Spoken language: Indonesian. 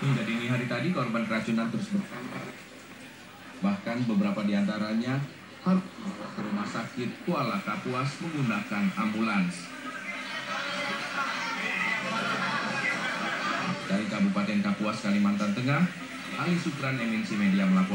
Hingga dini hari tadi korban keracunan terus bertambah. Bahkan beberapa di antaranya harus ke rumah sakit Kuala Kapuas menggunakan ambulans. Dari Kabupaten Kapuas, Kalimantan Tengah, Ali Sukran MNC Media melaporkan.